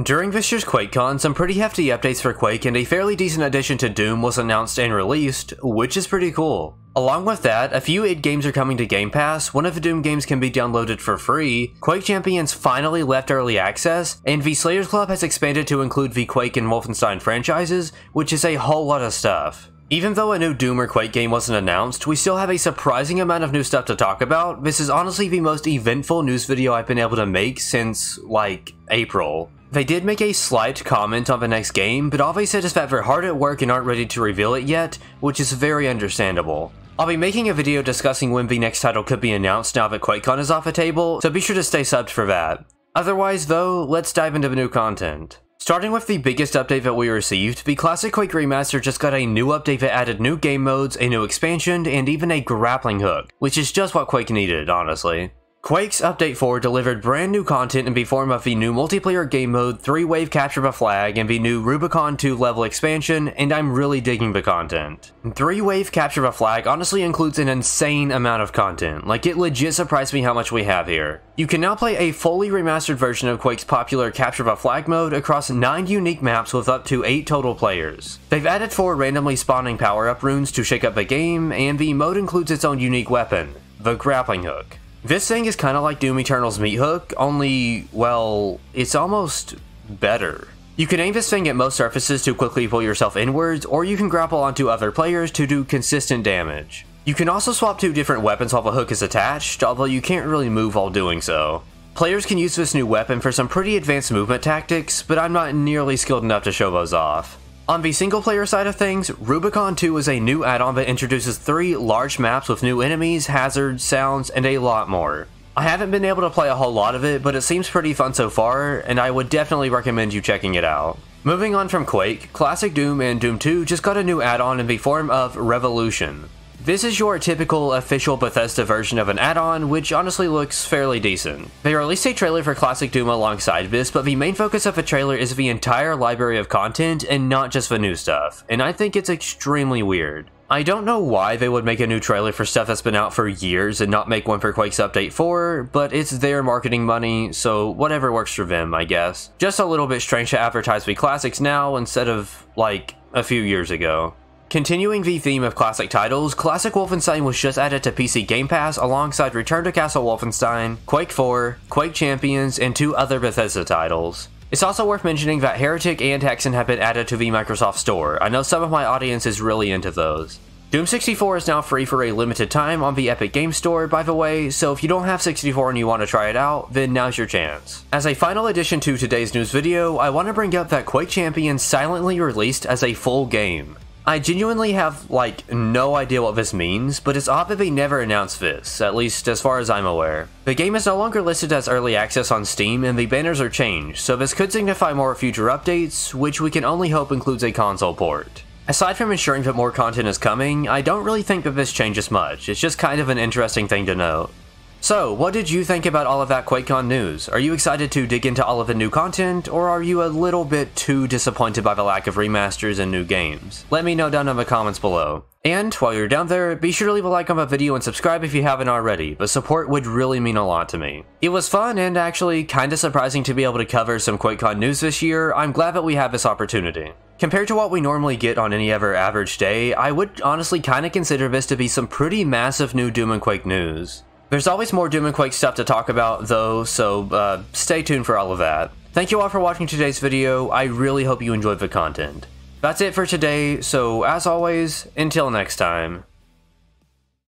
During this year's QuakeCon, some pretty hefty updates for Quake and a fairly decent addition to Doom was announced and released, which is pretty cool. Along with that, a few id games are coming to Game Pass, one of the Doom games can be downloaded for free, Quake Champions finally left early access, and the Slayers Club has expanded to include the Quake and Wolfenstein franchises, which is a whole lot of stuff. Even though a new Doom or Quake game wasn't announced, we still have a surprising amount of new stuff to talk about. This is honestly the most eventful news video I've been able to make since, like, April. They did make a slight comment on the next game, but they said is that they're hard at work and aren't ready to reveal it yet, which is very understandable. I'll be making a video discussing when the next title could be announced now that QuakeCon is off the table, so be sure to stay subbed for that. Otherwise though, let's dive into the new content. Starting with the biggest update that we received, the Classic Quake Remaster just got a new update that added new game modes, a new expansion, and even a grappling hook, which is just what Quake needed, honestly. Quake's Update 4 delivered brand new content in the form of the new multiplayer game mode, Threewave capture the flag, and the new Rubicon 2 level expansion, and I'm really digging the content. Threewave capture the flag honestly includes an insane amount of content, like it legit surprised me how much we have here. You can now play a fully remastered version of Quake's popular capture the flag mode across 9 unique maps with up to 8 total players. They've added 4 randomly spawning power-up runes to shake up the game, and the mode includes its own unique weapon, the grappling hook. This thing is kind of like Doom Eternal's meat hook, only, well, it's almost better. You can aim this thing at most surfaces to quickly pull yourself inwards, or you can grapple onto other players to do consistent damage. You can also swap two different weapons while the hook is attached, although you can't really move while doing so. Players can use this new weapon for some pretty advanced movement tactics, but I'm not nearly skilled enough to show those off. On the single player side of things, Rubicon 2 is a new add-on that introduces three large maps with new enemies, hazards, sounds, and a lot more. I haven't been able to play a whole lot of it, but it seems pretty fun so far, and I would definitely recommend you checking it out. Moving on from Quake, Classic Doom and Doom 2 just got a new add-on in the form of Revolution. This is your typical official Bethesda version of an add-on, which honestly looks fairly decent. They released a trailer for Classic Doom alongside this, but the main focus of the trailer is the entire library of content and not just the new stuff, and I think it's extremely weird. I don't know why they would make a new trailer for stuff that's been out for years and not make one for Quake's Update 4, but it's their marketing money, so whatever works for them, I guess. Just a little bit strange to advertise the classics now instead of, like, a few years ago. Continuing the theme of classic titles, Classic Wolfenstein was just added to PC Game Pass alongside Return to Castle Wolfenstein, Quake 4, Quake Champions, and two other Bethesda titles. It's also worth mentioning that Heretic and Hexen have been added to the Microsoft Store. I know some of my audience is really into those. Doom 64 is now free for a limited time on the Epic Game Store, by the way, so if you don't have 64 and you want to try it out, then now's your chance. As a final addition to today's news video, I want to bring up that Quake Champions silently released as a full game. I genuinely have, like, no idea what this means, but it's odd that they never announced this, at least as far as I'm aware. The game is no longer listed as early access on Steam, and the banners are changed, so this could signify more future updates, which we can only hope includes a console port. Aside from ensuring that more content is coming, I don't really think that this changes much, it's just kind of an interesting thing to note. So, what did you think about all of that QuakeCon news? Are you excited to dig into all of the new content, or are you a little bit too disappointed by the lack of remasters and new games? Let me know down in the comments below. And while you're down there, be sure to leave a like on the video and subscribe if you haven't already, the support would really mean a lot to me. It was fun and actually kinda surprising to be able to cover some QuakeCon news this year, I'm glad that we have this opportunity. Compared to what we normally get on any other average day, I would honestly kinda consider this to be some pretty massive new Doom and Quake news. There's always more Doom and Quake stuff to talk about though, so uh, stay tuned for all of that. Thank you all for watching today's video, I really hope you enjoyed the content. That's it for today, so as always, until next time.